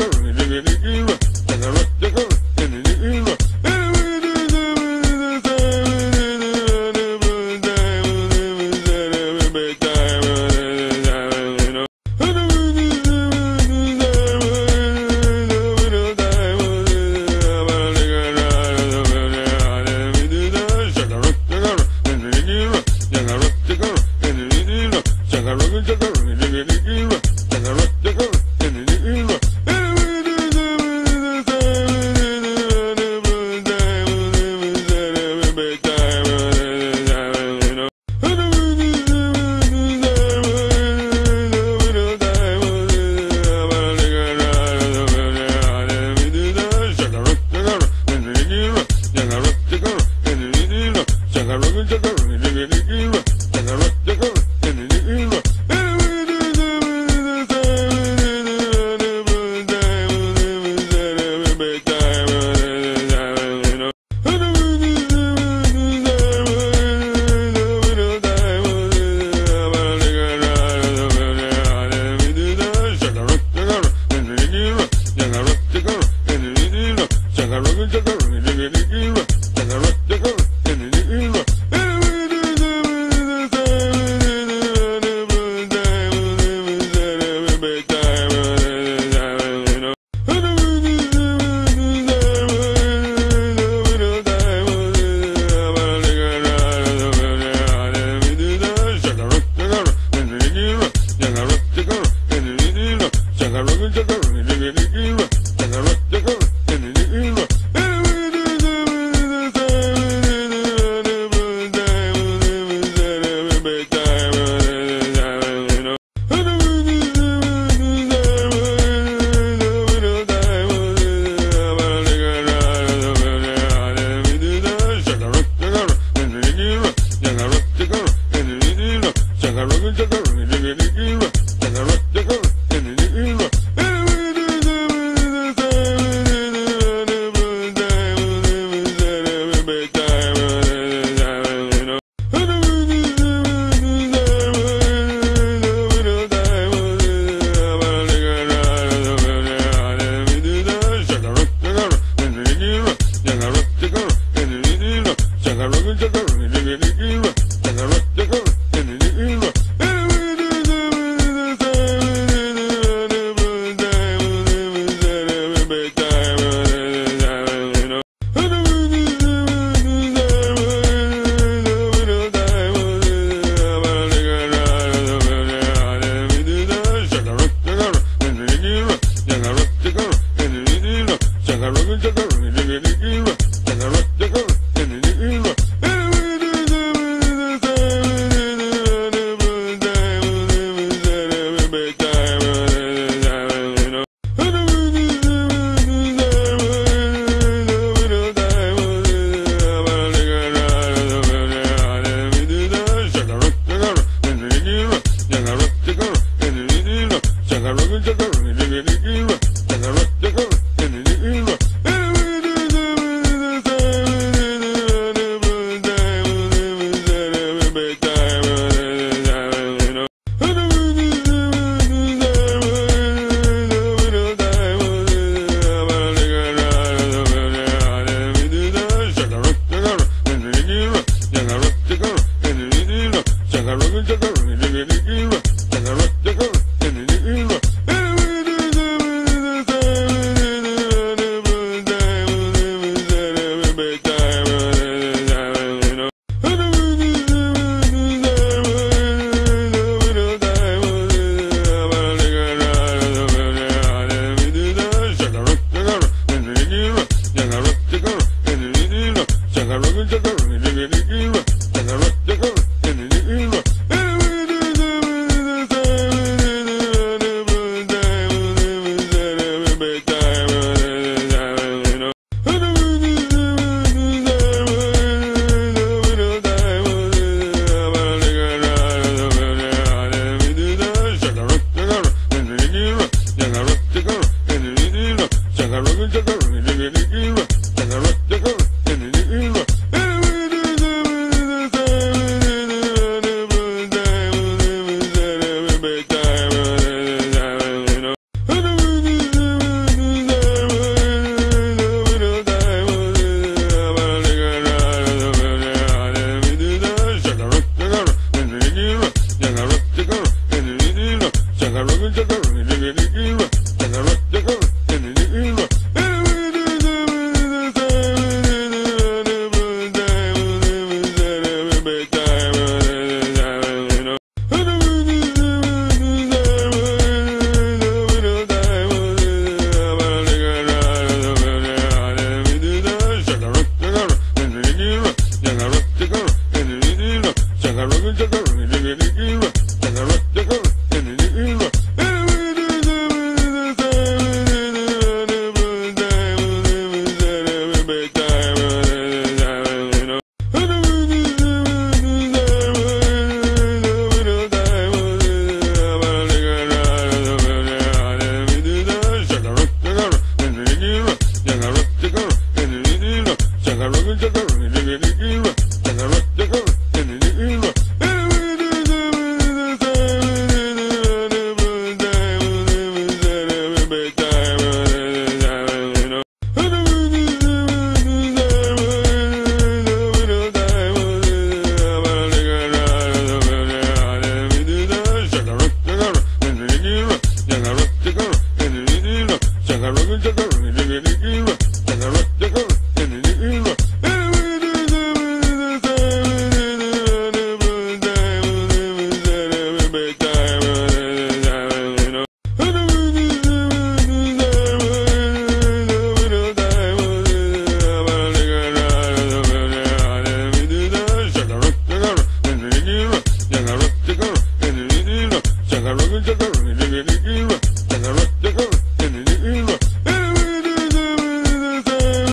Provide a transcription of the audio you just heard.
Ring a Chaka